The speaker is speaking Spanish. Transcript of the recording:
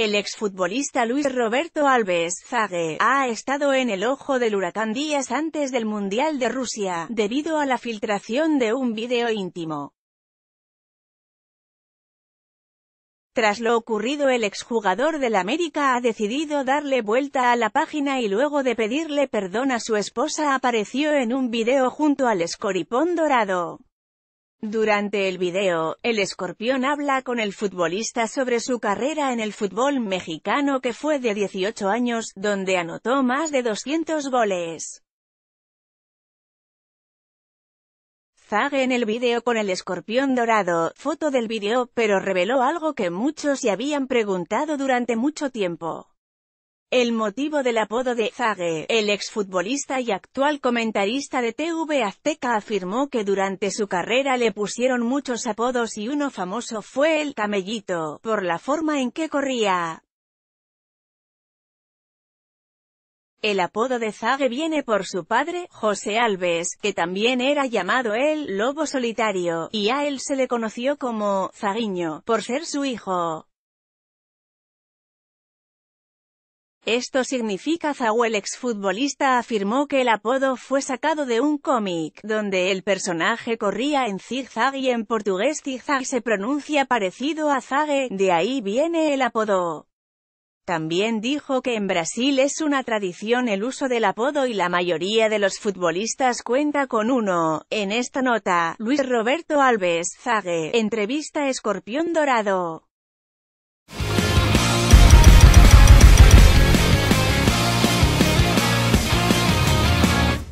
El exfutbolista Luis Roberto Alves, Zague, ha estado en el ojo del huracán días antes del Mundial de Rusia, debido a la filtración de un vídeo íntimo. Tras lo ocurrido el exjugador del América ha decidido darle vuelta a la página y luego de pedirle perdón a su esposa apareció en un video junto al escoripón dorado. Durante el video, el escorpión habla con el futbolista sobre su carrera en el fútbol mexicano que fue de 18 años, donde anotó más de 200 goles. Zage en el video con el escorpión dorado, foto del video, pero reveló algo que muchos se habían preguntado durante mucho tiempo. El motivo del apodo de Zage, el exfutbolista y actual comentarista de TV Azteca afirmó que durante su carrera le pusieron muchos apodos y uno famoso fue el camellito, por la forma en que corría. El apodo de Zage viene por su padre, José Alves, que también era llamado el Lobo Solitario, y a él se le conoció como Zaguiño, por ser su hijo. Esto significa Zague el exfutbolista afirmó que el apodo fue sacado de un cómic, donde el personaje corría en zigzag y en portugués zigzag se pronuncia parecido a zague, de ahí viene el apodo. También dijo que en Brasil es una tradición el uso del apodo y la mayoría de los futbolistas cuenta con uno. En esta nota, Luis Roberto Alves, Zague, entrevista Escorpión Dorado.